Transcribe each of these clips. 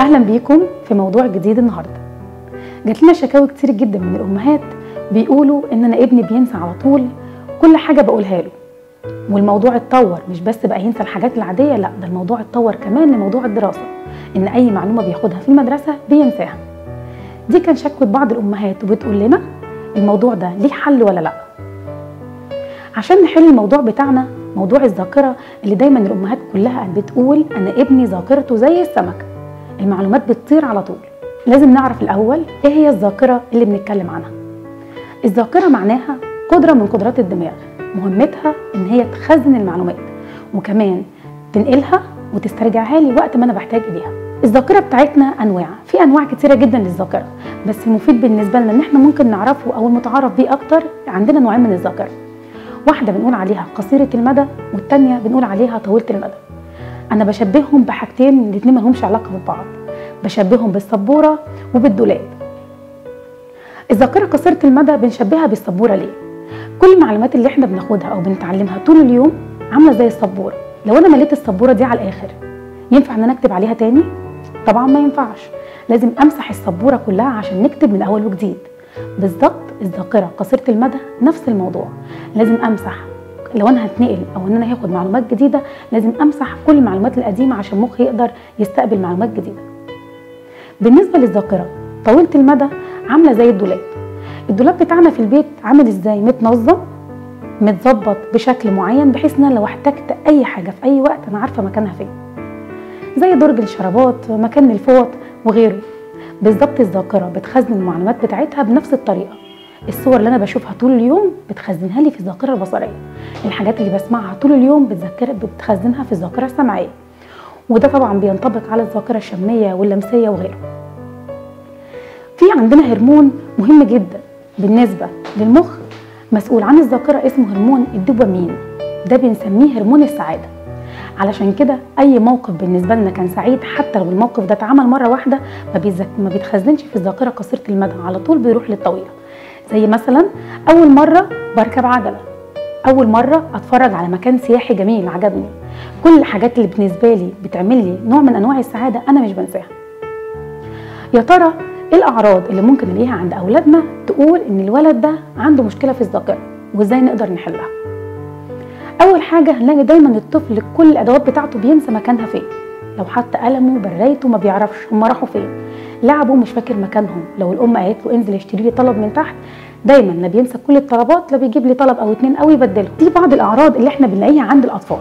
أهلا بيكم في موضوع جديد النهارده. جات لنا شكاوي كتير جدا من الأمهات بيقولوا ان أنا ابني بينسى على طول كل حاجة بقولها له. والموضوع اتطور مش بس بقى ينسى الحاجات العادية لا ده الموضوع اتطور كمان لموضوع الدراسة إن أي معلومة بياخدها في المدرسة بينساها. دي كان شكوى بعض الأمهات وبتقول لنا الموضوع ده ليه حل ولا لا. عشان نحل الموضوع بتاعنا موضوع الذاكرة اللي دايما الأمهات كلها بتقول أنا ابني ذاكرته زي السمكه المعلومات بتطير على طول. لازم نعرف الأول إيه هي الذاكرة اللي بنتكلم عنها. الذاكرة معناها قدرة من قدرات الدماغ. مهمتها إن هي تخزن المعلومات وكمان تنقلها وتسترجعها لي وقت ما أنا بحتاج إليها. الذاكرة بتاعتنا أنواع. في أنواع كتيرة جدا للذاكرة بس المفيد بالنسبة لنا إن إحنا ممكن نعرفه أو المتعارف بيه أكتر. عندنا نوعين من الذاكرة. واحدة بنقول عليها قصيرة المدى والتانية بنقول عليها طويلة المدى. أنا بشبههم بحاجتين الاتنين ملهمش علاقة ببعض. بشبههم بالسبورة وبالدولاب. الذاكرة قصيرة المدى بنشبهها بالسبورة ليه؟ كل المعلومات اللي إحنا بناخدها أو بنتعلمها طول اليوم عاملة زي السبورة. لو أنا مليت السبورة دي على الآخر ينفع إن أنا أكتب عليها تاني؟ طبعا ما ينفعش. لازم أمسح السبورة كلها عشان نكتب من أول وجديد. بالظبط الذاكرة قصيرة المدى نفس الموضوع. لازم أمسح. لو أنا هتنقل أو إن أنا هاخد معلومات جديدة لازم أمسح كل المعلومات القديمة عشان مخي يقدر يستقبل معلومات جديدة. بالنسبة للذاكرة طويلة المدى عاملة زي الدولاب. الدولاب بتاعنا في البيت عامل إزاي؟ متنظم متظبط بشكل معين بحيث إن لو احتجت أي حاجة في أي وقت أنا عارفة مكانها فين. زي درج الشرابات مكان الفوط وغيره. بالظبط الذاكرة بتخزن المعلومات بتاعتها بنفس الطريقة. الصور اللي أنا بشوفها طول اليوم بتخزنها لي في الذاكرة البصرية. الحاجات اللي بسمعها طول اليوم بتذكر بتخزنها في الذاكرة السمعية. وده طبعا بينطبق على الذاكرة الشميه واللمسية وغيره في عندنا هرمون مهم جدا بالنسبة للمخ مسؤول عن الذاكرة اسمه هرمون الدوبامين. ده بنسميه هرمون السعادة. علشان كده أي موقف بالنسبة لنا كان سعيد حتى لو الموقف ده اتعمل مرة واحدة ما. ما بيتخزنش في الذاكرة قصيرة المدى على طول بيروح للطويلة. زي مثلا أول مرة بركب عجلة أول مرة أتفرج على مكان سياحي جميل عجبني. كل الحاجات اللي بالنسبة لي بتعمل لي نوع من أنواع السعادة أنا مش بنساها. يا ترى إيه الأعراض اللي ممكن نلاقيها عند أولادنا تقول إن الولد ده عنده مشكلة في الذاكرة وإزاي نقدر نحلها؟ أول حاجة هنلاقي دايما الطفل كل الأدوات بتاعته بينسى مكانها فين. لو حتى قلمه برايته ما بيعرفش هم راحوا فين. لعبوا مش فاكر مكانهم. لو الأم قالت له انزل اشتري لي طلب من تحت دايما لا بينسى كل الطلبات لا بيجيب لي طلب أو اتنين أو يبدله. دي بعض الأعراض اللي إحنا بنلاقيها عند الأطفال.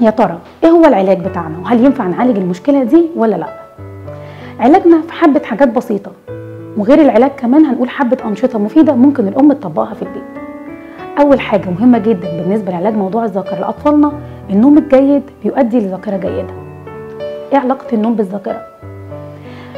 يا ترى إيه هو العلاج بتاعنا؟ وهل ينفع نعالج المشكلة دي ولا لأ؟ علاجنا في حبة حاجات بسيطة. وغير العلاج كمان هنقول حبة أنشطة مفيدة ممكن الأم تطبقها في البيت. أول حاجة مهمة جدا بالنسبة لعلاج موضوع الذاكرة لأطفالنا النوم الجيد بيؤدي لذاكرة جيدة. إيه علاقة النوم بالذاكرة؟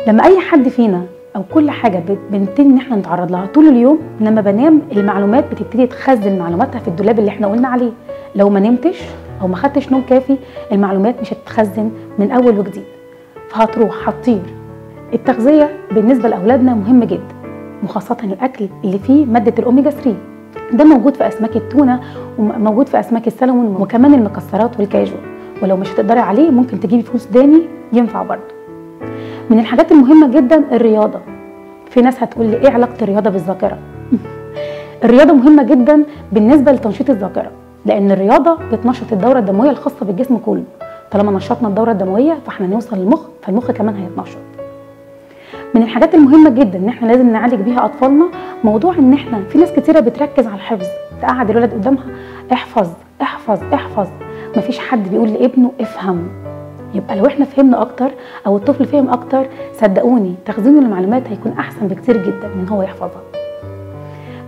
لما أي حد فينا أو كل حاجة بنبتدي إن إحنا نتعرض لها طول اليوم لما بنام المعلومات بتبتدي تخزن معلوماتها في الدولاب اللي إحنا قلنا عليه. لو ما نمتش أو ما خدتش نوم كافي المعلومات مش هتتخزن من أول وجديد. فهتروح هتطير. التغذية بالنسبة لأولادنا مهم جدا وخاصة الأكل اللي فيه مادة الأوميجا 3 ده موجود في أسماك التونة وموجود في أسماك السلمون وكمان المكسرات والكاجو. ولو مش هتقدري عليه ممكن تجيبي فول سوداني ينفع برضه. من الحاجات المهمة جدا الرياضة. في ناس هتقول لي إيه علاقة الرياضة بالذاكرة؟ الرياضة مهمة جدا بالنسبة لتنشيط الذاكرة لأن الرياضة بتنشط الدورة الدموية الخاصة بالجسم كله. طالما نشطنا الدورة الدموية فإحنا نوصل للمخ فالمخ كمان هيتنشط. من الحاجات المهمة جدا إن إحنا لازم نعالج بيها أطفالنا موضوع إن إحنا في ناس كتيرة بتركز على الحفظ. تقعد الولد قدامها احفظ احفظ احفظ. مفيش حد بيقول لابنه افهم. يبقى لو إحنا فهمنا أكتر أو الطفل فهم أكتر صدقوني تخزين المعلومات هيكون أحسن بكتير جدا من هو يحفظها.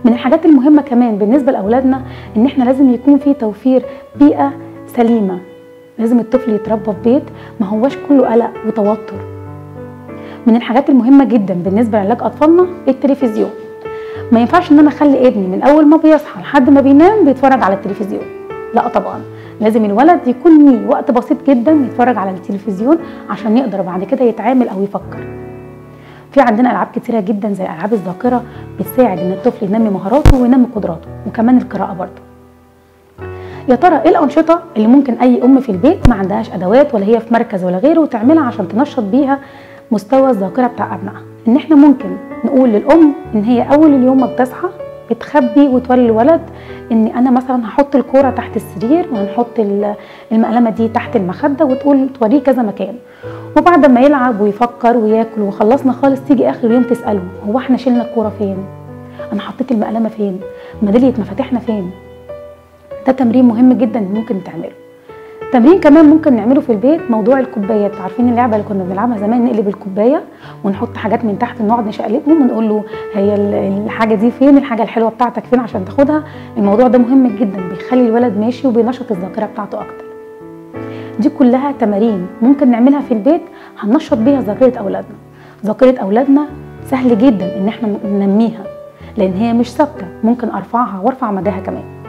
من الحاجات المهمة كمان بالنسبة لأولادنا إن إحنا لازم يكون في توفير بيئة سليمة. لازم الطفل يتربى في بيت ما هوش كله قلق وتوتر. من الحاجات المهمة جدا بالنسبة لعلاج أطفالنا التلفزيون. ما ينفعش إن أنا أخلي ابني من أول ما بيصحى لحد ما بينام بيتفرج على التلفزيون. لا طبعا. لازم الولد يكون ليه وقت بسيط جدا يتفرج على التلفزيون عشان يقدر بعد كده يتعامل أو يفكر. في عندنا ألعاب كتيرة جدا زي ألعاب الذاكرة بتساعد إن الطفل ينمي مهاراته وينمي قدراته وكمان القراءة برضه. يا ترى إيه الأنشطة اللي ممكن أي أم في البيت ما عندهاش أدوات ولا هي في مركز ولا غيره وتعملها عشان تنشط بيها مستوى الذاكرة بتاع ابنائها إن إحنا ممكن نقول للأم إن هي أول اليوم ما بتصحى بتخبي وتوري الولد ان أنا مثلا هحط الكورة تحت السرير وهنحط المقلمة دي تحت المخدة وتقول توريه كذا مكان. وبعد ما يلعب ويفكر وياكل وخلصنا خالص تيجي آخر اليوم تسأله هو إحنا شلنا الكورة فين؟ أنا حطيت المقلمة فين؟ ميداليه مفاتيحنا فين؟ ده تمرين مهم جدا ممكن تعمله. تمرين كمان ممكن نعمله في البيت موضوع الكوبايات. عارفين اللعبة اللي كنا بنلعبها زمان نقلب الكوباية ونحط حاجات من تحت نقعد نشقلبهم ونقول له هي الحاجة دي فين؟ الحاجة الحلوة بتاعتك فين؟ عشان تاخدها. الموضوع ده مهم جدا بيخلي الولد ماشي وبينشط الذاكرة بتاعته أكتر. دي كلها تمارين ممكن نعملها في البيت هننشط بيها ذاكرة أولادنا. ذاكرة أولادنا سهل جدا إن إحنا ننميها لأن هي مش ثابتة. ممكن أرفعها وأرفع مداها كمان.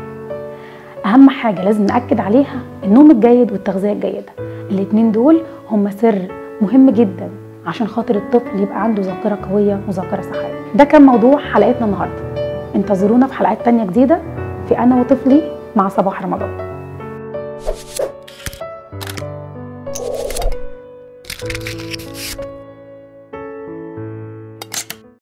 أهم حاجة لازم نأكد عليها النوم الجيد والتغذية الجيدة. الاتنين دول هم سر مهم جدا عشان خاطر الطفل يبقى عنده ذاكرة قوية وذاكرة صحية. ده كان موضوع حلقتنا النهارده. انتظرونا في حلقات تانية جديدة في أنا وطفلي مع صباح رمضان.